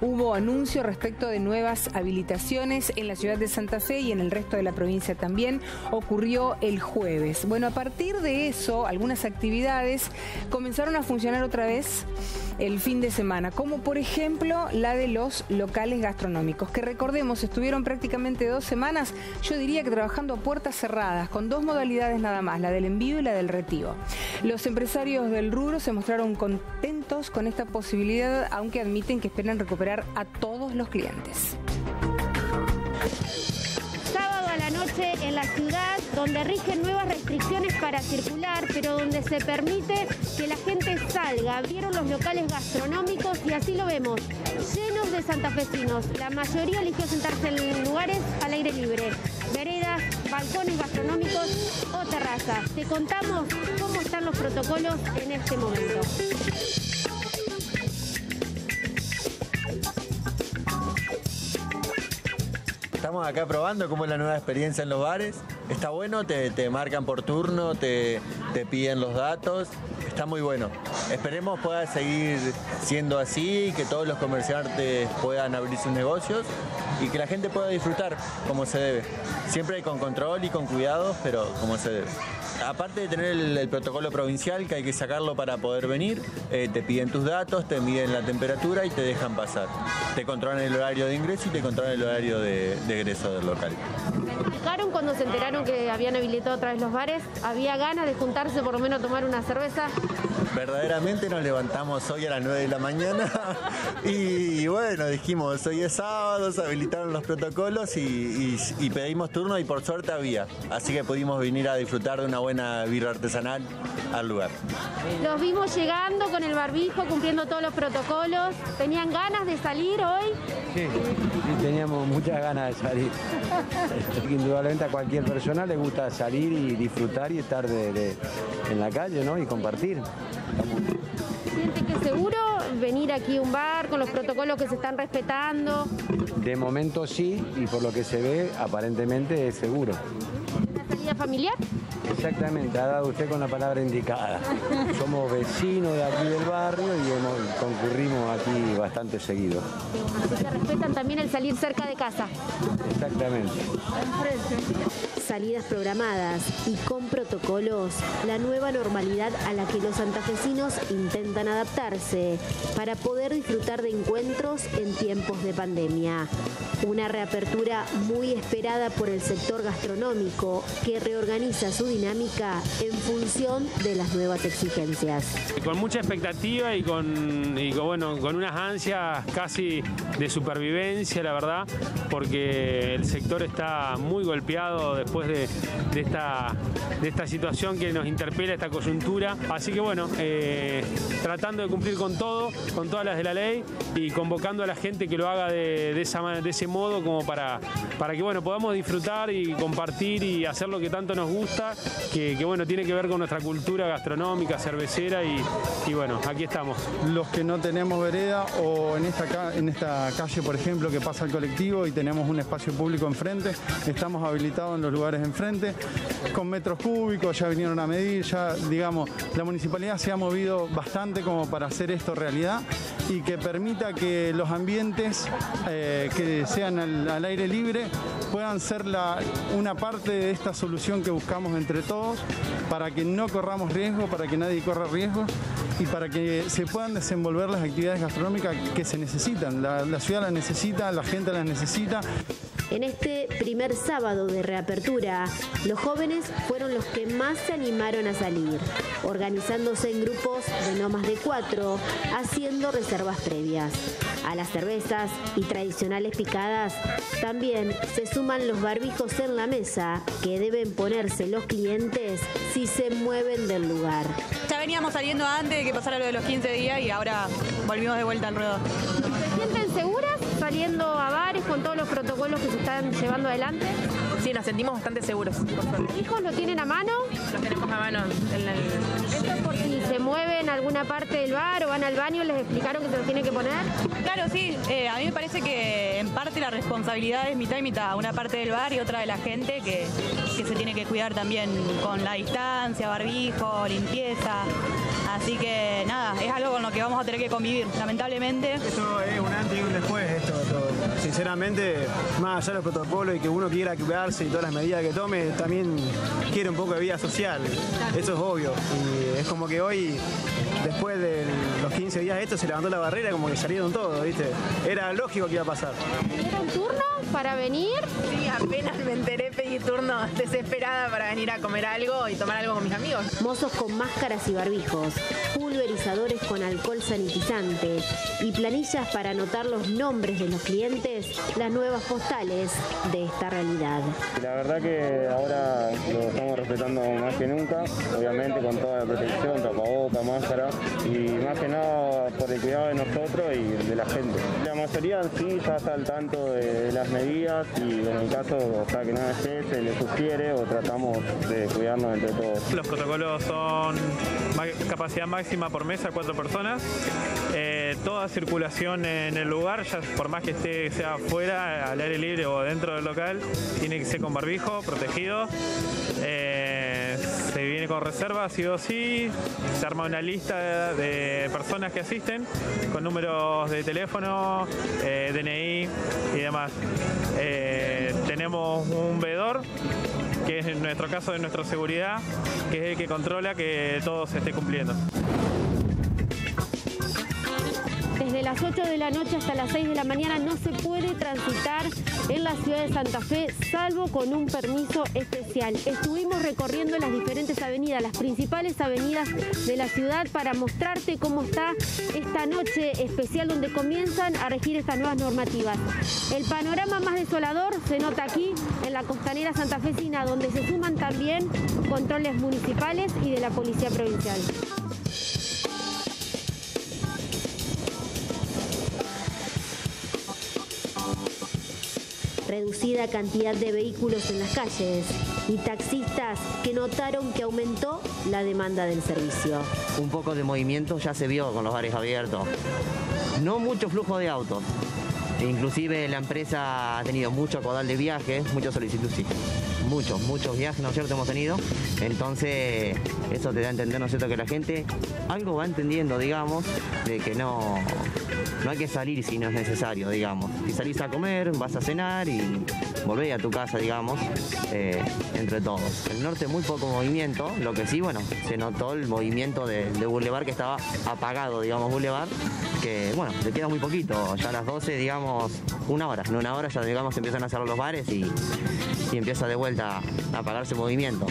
hubo anuncio respecto de nuevas habilitaciones en la ciudad de Santa Fe y en el resto de la provincia también. Ocurrió el jueves. Bueno, a partir de eso, algunas actividades comenzaron a funcionar otra vez el fin de semana, como por ejemplo la de los locales gastronómicos, que recordemos estuvieron prácticamente dos semanas, yo diría que trabajando a puertas cerradas, con dos modalidades nada más, la del envío y la del retiro. Los empresarios del rubro se mostraron contentos con esta posibilidad, aunque admiten que esperan recuperar a todos los clientes noche en la ciudad donde rigen nuevas restricciones para circular, pero donde se permite que la gente salga. Vieron los locales gastronómicos y así lo vemos, llenos de santafesinos. La mayoría eligió sentarse en lugares al aire libre, veredas, balcones gastronómicos o terrazas. Te contamos cómo están los protocolos en este momento. Estamos acá probando cómo es la nueva experiencia en los bares. Está bueno, te, marcan por turno, te, te piden los datos. Está muy bueno. Esperemos pueda seguir siendo así, que todos los comerciantes puedan abrir sus negocios y que la gente pueda disfrutar como se debe. Siempre con control y con cuidados, pero como se debe. Aparte de tener el, protocolo provincial que hay que sacarlo para poder venir, eh, te piden tus datos, te miden la temperatura y te dejan pasar. Te controlan el horario de ingreso y te controlan el horario de, de egreso del local. ¿Explicaron cuando se enteraron que habían habilitado otra vez los bares? ¿Había ganas de juntarse por lo menos a tomar una cerveza? Verdaderamente nos levantamos hoy a las 9 de la mañana y, bueno, dijimos, hoy es sábado, se habilitaron los protocolos y, y pedimos turno y por suerte había. Así que pudimos venir a disfrutar de una buena birra artesanal al lugar. Los vimos llegando con el barbijo, cumpliendo todos los protocolos. ¿Tenían ganas de salir hoy? Sí, sí teníamos muchas ganas de salir. Indudablemente a cualquier persona le gusta salir y disfrutar y estar en la calle ¿no? y compartir. ¿Siente que es seguro venir aquí a un bar con los protocolos que se están respetando? De momento sí, y por lo que se ve, aparentemente es seguro. ¿Una salida familiar? Exactamente, ha dado usted con la palabra indicada. Somos vecinos de aquí del barrio y concurrimos aquí bastante seguido. se respetan también el salir cerca de casa. Exactamente. Salidas programadas y con protocolos, la nueva normalidad a la que los santafesinos intentan adaptarse para poder disfrutar de encuentros en tiempos de pandemia. Una reapertura muy esperada por el sector gastronómico que reorganiza su dinámica en función de las nuevas exigencias. Con mucha expectativa y con, bueno, con unas ansias casi de supervivencia, la verdad, porque el sector está muy golpeado después de, esta, de esta situación que nos interpela, esta coyuntura. Así que bueno, eh, tratando de cumplir con todo, con todas las de la ley y convocando a la gente que lo haga de, de, ese modo como para, para que bueno, podamos disfrutar y compartir y hacer lo que tanto nos gusta, que, bueno, tiene que ver con nuestra cultura gastronómica, cervecera y, bueno, aquí estamos. Los que no tenemos vereda o en esta, en esta calle, por ejemplo, que pasa el colectivo y tenemos un espacio público enfrente, estamos habilitados en los lugares enfrente, con metros cúbicos, ya vinieron a medir, ya digamos, la municipalidad se ha movido bastante como para hacer esto realidad y que permita que los ambientes eh, que sean al, aire libre puedan ser la, una parte de esta solución que buscamos entre todos para que no corramos riesgo, para que nadie corra riesgo y para que se puedan desenvolver las actividades gastronómicas que se necesitan. La, la ciudad las necesita, la gente las necesita. En este primer sábado de reapertura, los jóvenes fueron los que más se animaron a salir, organizándose en grupos de no más de cuatro, haciendo reservas previas. A las cervezas y tradicionales picadas también se suman los barbijos en la mesa que deben ponerse los clientes si se mueven del lugar. Ya veníamos saliendo antes de que pasara lo de los 15 días y ahora volvimos de vuelta al ruedo. ¿Se sienten seguras saliendo a bares con todos los protocolos que se están llevando adelante? Sí, nos sentimos bastante seguros. ¿Hijos lo tienen a mano? Los tenemos a mano. En el... ¿Esto por si se mueven alguna parte del bar o van al baño les explicaron que se lo tiene que poner? Claro, sí. Eh, a mí me parece que en parte la responsabilidad es mitad y mitad. Una parte del bar y otra de la gente que, que se tiene que cuidar también con la distancia, barbijo, limpieza. Así que nada, es algo con lo que vamos a tener que convivir, lamentablemente. Esto es un antes y un después sinceramente, más allá de los protocolos y que uno quiera cuidarse y todas las medidas que tome, también quiere un poco de vida social. Eso es obvio. Y es como que hoy, después de los 15 días esto, se levantó la barrera, como que salieron todos, ¿viste? Era lógico que iba a pasar. ¿Era un turno para venir? Sí, apenas me enteré, pedí turno desesperada para venir a comer algo y tomar algo con mis amigos. Mozos con máscaras y barbijos, pulverizadores con alcohol sanitizante y planillas para anotar los nombres de los clientes, las nuevas postales de esta realidad. La verdad que ahora lo estamos respetando más que nunca, obviamente con toda la protección, tapaboca, máscara y más que nada por el cuidado de nosotros y de la gente. La mayoría sí ya está al tanto de las medidas y en el caso o sea, que no esté, se le sugiere o tratamos de cuidarnos entre todos. Los protocolos son capacidad máxima por mesa, cuatro personas. Eh, toda circulación en el lugar, ya por más que esté sea fuera, al aire libre o dentro del local, tiene que ser con barbijo, protegido. Eh, se viene con reserva, sí o sí. Se arma una lista de, personas que asisten con números de teléfono, eh, DNI y demás. tenemos un veedor que es en nuestro caso de nuestra seguridad, que es el que controla que todo se esté cumpliendo. Las 8 de la noche hasta las 6 de la mañana no se puede transitar en la ciudad de Santa Fe, salvo con un permiso especial. Estuvimos recorriendo las diferentes avenidas, las principales avenidas de la ciudad para mostrarte cómo está esta noche especial donde comienzan a regir estas nuevas normativas. El panorama más desolador se nota aquí en la costanera santafesina, donde se suman también controles municipales y de la Policía Provincial. Reducida cantidad de vehículos en las calles y taxistas que notaron que aumentó la demanda del servicio. Un poco de movimiento ya se vio con los bares abiertos. No mucho flujo de autos. Inclusive la empresa ha tenido mucho caudal de viajes, mucha solicitud, sí. Muchos, muchos viajes, ¿no es cierto?, hemos tenido. Entonces, eso te da a entender, ¿no es cierto?, que la gente algo va entendiendo, digamos, de que no, no hay que salir si no es necesario, digamos. Si salís a comer, vas a cenar y volvés a tu casa, digamos, eh, entre todos. El norte muy poco movimiento, lo que sí, bueno, se notó el movimiento de, Boulevard que estaba apagado, digamos, Boulevard, que bueno, le queda muy poquito, ya a las 12, digamos, una hora, en una hora ya digamos empiezan a cerrar los bares y, y empieza de vuelta a apagarse movimiento.